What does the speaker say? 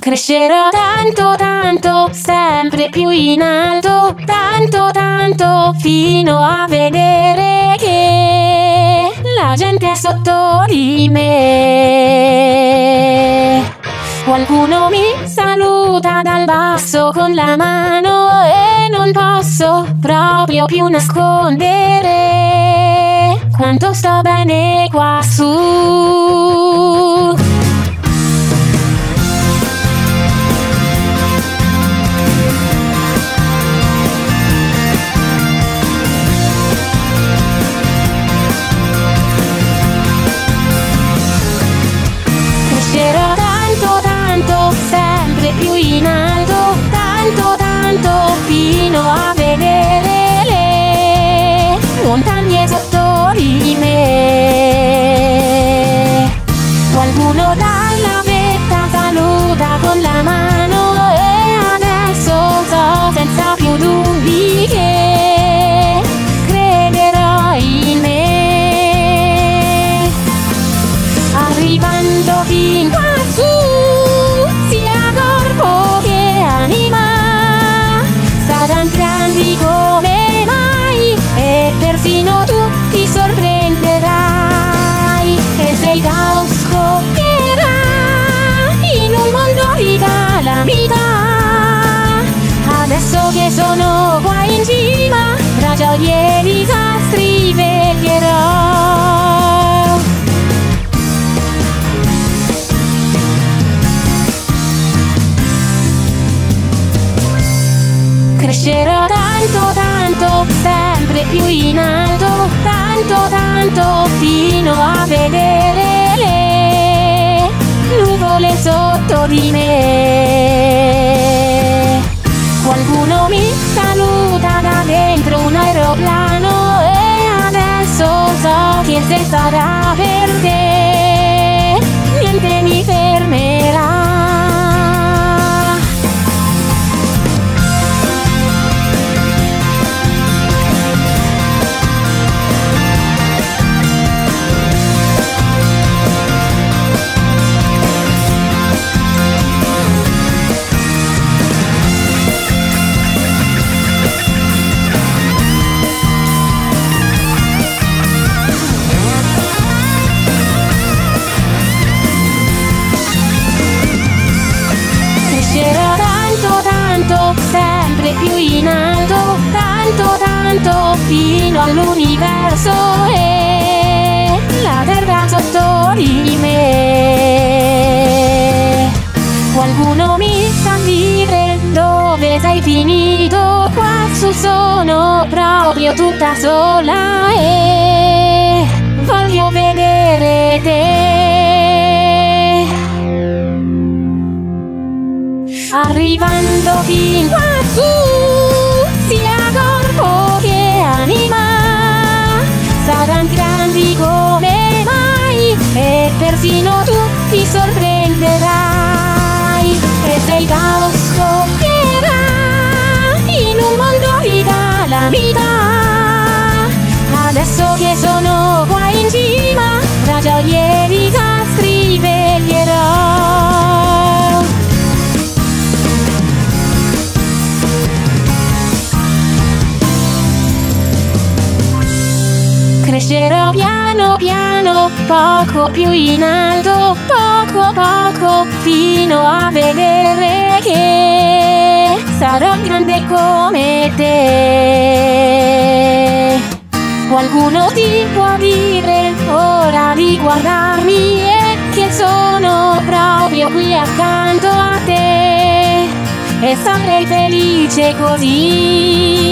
Crescerò tanto tanto, sempre più in alto, tanto tanto, fino a vedere che la gente è sotto di me. Qualcuno mi saluta dal basso con la mano e non posso proprio più nascondere quanto sto bene qua su. In alto, tanto tanto, fino a Crescerò tanto tanto, sempre più in alto, tanto tanto, fino a vedere le nuvole sotto di me. Qualcuno mi saluta da dentro un aeroplano e adesso so che se sarà per te, sempre più in alto, tanto tanto, fino all'universo e la terra sotto di me. Qualcuno mi sa dire dove sei finito, qua sono proprio tutta sola e voglio vedere te. Arrivando fin quassù, sia corpo che anima, saranno grandi come mai e persino tu ti sorprenderai. E il caos scoppierà in un mondo di calamità, adesso Crescerò piano piano, poco più in alto, poco poco, fino a vedere che sarò grande come te. Qualcuno ti può dire ora di guardarmi e che sono proprio qui accanto a te e sarei felice così.